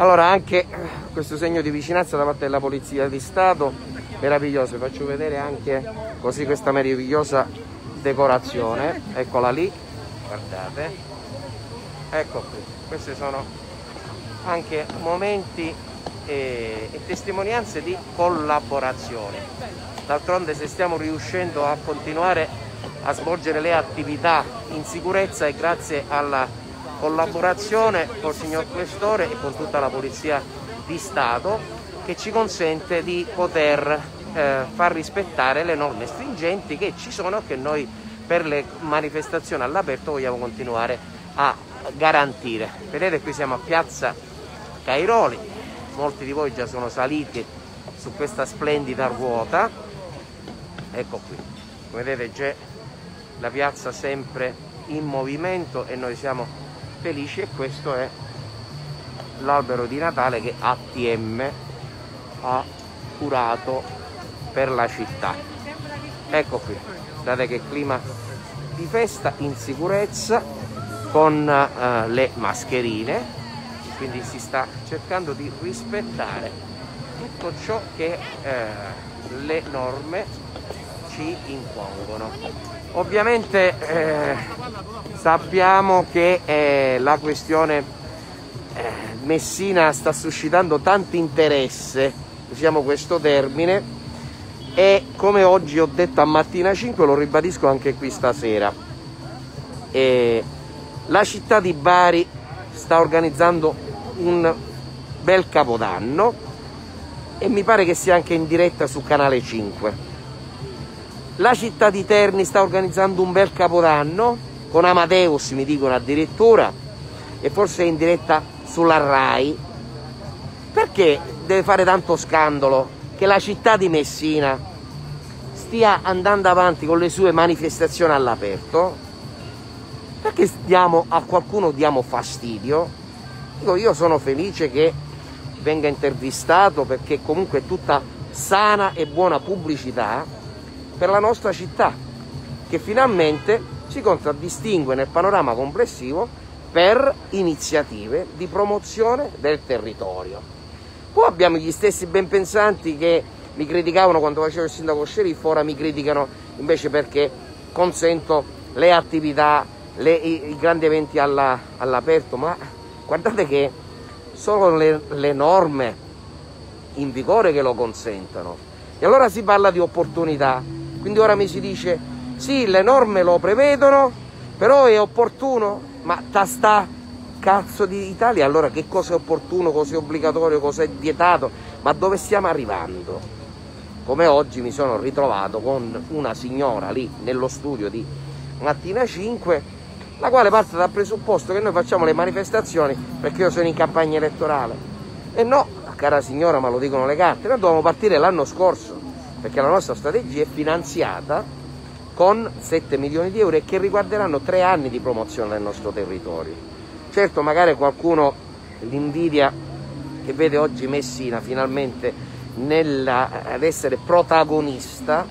Allora anche questo segno di vicinanza da parte della Polizia di Stato meraviglioso, vi faccio vedere anche così questa meravigliosa decorazione, eccola lì, guardate, ecco qui, questi sono anche momenti e, e testimonianze di collaborazione. D'altronde se stiamo riuscendo a continuare a svolgere le attività in sicurezza è grazie alla collaborazione col signor Questore e con tutta la Polizia di Stato che ci consente di poter eh, far rispettare le norme stringenti che ci sono e che noi per le manifestazioni all'aperto vogliamo continuare a garantire. Vedete qui siamo a piazza Cairoli, molti di voi già sono saliti su questa splendida ruota, ecco qui, come vedete c'è la piazza sempre in movimento e noi siamo felici e questo è l'albero di Natale che ATM ha curato per la città. Ecco qui, guardate che clima di festa in sicurezza con uh, le mascherine, quindi si sta cercando di rispettare tutto ciò che uh, le norme ci impongono. Ovviamente eh, sappiamo che eh, la questione eh, Messina sta suscitando tanto interesse, usiamo questo termine, e come oggi ho detto a mattina 5 lo ribadisco anche qui stasera. la città di Bari sta organizzando un bel capodanno e mi pare che sia anche in diretta su Canale 5 la città di Terni sta organizzando un bel capodanno con Amadeus, mi dicono addirittura, e forse in diretta sulla RAI. Perché deve fare tanto scandalo che la città di Messina stia andando avanti con le sue manifestazioni all'aperto? Perché diamo, a qualcuno diamo fastidio? Dico, io sono felice che venga intervistato perché comunque è tutta sana e buona pubblicità per la nostra città, che finalmente si contraddistingue nel panorama complessivo per iniziative di promozione del territorio. Poi abbiamo gli stessi benpensanti che mi criticavano quando facevo il sindaco sceriffo, ora mi criticano invece perché consento le attività, le, i, i, grandi eventi alla, all'aperto, ma guardate che sono le, le norme in vigore che lo consentono. E allora si parla di opportunità, quindi ora mi si dice, sì, le norme lo prevedono, però è opportuno, ma ta sta cazzo di Italia, allora che cosa è opportuno, cosa è obbligatorio, cosa è vietato, ma dove stiamo arrivando? Come oggi mi sono ritrovato con una signora lì nello studio di Mattina 5, la quale parte dal presupposto che noi facciamo le manifestazioni perché io sono in campagna elettorale. E no, cara signora, ma lo dicono le carte, noi dovevamo partire l'anno scorso perché la nostra strategia è finanziata con 7 milioni di euro e che riguarderanno tre anni di promozione del nostro territorio. Certo, magari qualcuno l'invidia che vede oggi Messina finalmente nella, ad essere protagonista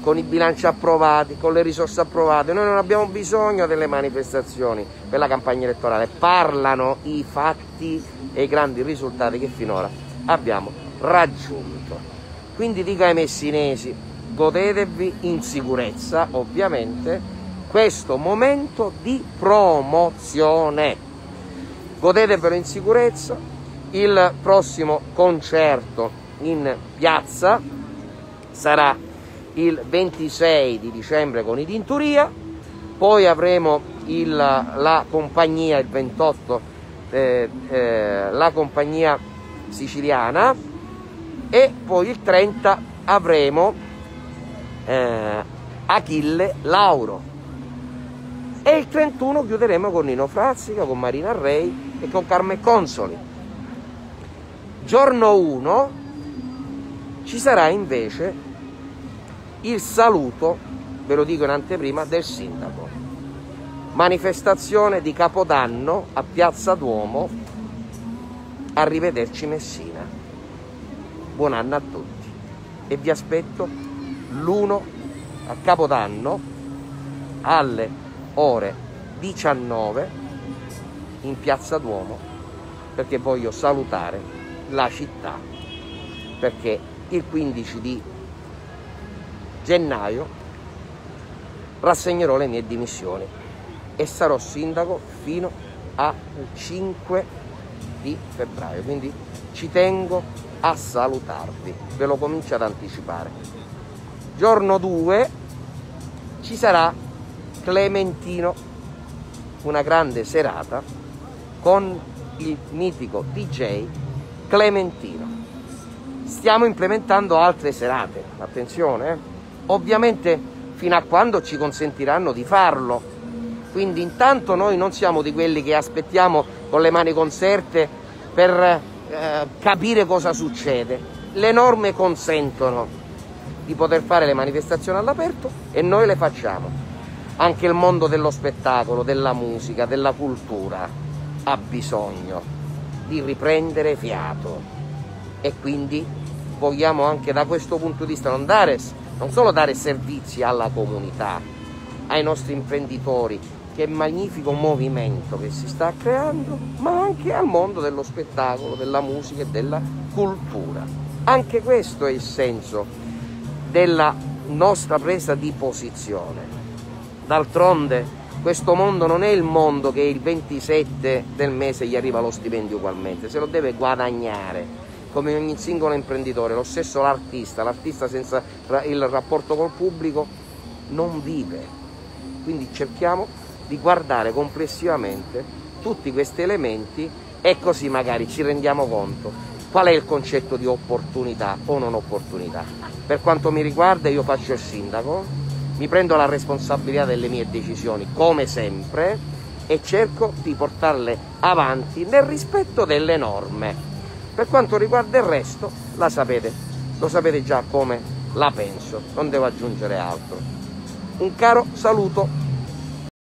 con i bilanci approvati, con le risorse approvate. Noi non abbiamo bisogno delle manifestazioni per la campagna elettorale, parlano i fatti e i grandi risultati che finora abbiamo raggiunto. Quindi dico ai messinesi, godetevi in sicurezza ovviamente questo momento di promozione. Godetevelo in sicurezza, il prossimo concerto in piazza sarà il 26 di dicembre con i Tinturia, poi avremo il, la compagnia il 28, eh, eh, la compagnia siciliana e poi il 30 avremo eh, Achille Lauro. e il 31 chiuderemo con Nino Frazzica, con Marina Rei e con Carme Consoli. Giorno 1 ci sarà invece il saluto, ve lo dico in anteprima, del sindaco. Manifestazione di Capodanno a Piazza Duomo. Arrivederci Messina. Buon anno a tutti. E vi aspetto l'1 a Capodanno alle ore 19 in Piazza Duomo perché voglio salutare la città perché il 15 di gennaio rassegnerò le mie dimissioni e sarò sindaco fino al 5 di febbraio quindi ci tengo a salutarvi ve lo comincio ad anticipare giorno 2 ci sarà Clementino una grande serata con il mitico DJ Clementino stiamo implementando altre serate attenzione eh? ovviamente fino a quando ci consentiranno di farlo. Quindi intanto noi non siamo di quelli che aspettiamo con le mani conserte per eh, capire cosa succede. Le norme consentono di poter fare le manifestazioni all'aperto e noi le facciamo. Anche il mondo dello spettacolo, della musica, della cultura ha bisogno di riprendere fiato e quindi vogliamo anche da questo punto di vista non dare non solo dare servizi alla comunità, ai nostri imprenditori, che magnifico movimento che si sta creando, ma anche al mondo dello spettacolo, della musica e della cultura. Anche questo è il senso della nostra presa di posizione. D'altronde questo mondo non è il mondo che il 27 del mese gli arriva lo stipendio ugualmente, se lo deve guadagnare come ogni singolo imprenditore, lo stesso l'artista, l'artista senza il rapporto col pubblico non vive. Quindi cerchiamo di guardare complessivamente tutti questi elementi e così magari ci rendiamo conto qual è il concetto di opportunità o non opportunità. Per quanto mi riguarda io faccio il sindaco, mi prendo la responsabilità delle mie decisioni come sempre e cerco di portarle avanti nel rispetto delle norme. Per quanto riguarda il resto, la sapete, lo sapete già come la penso, non devo aggiungere altro. Un caro saluto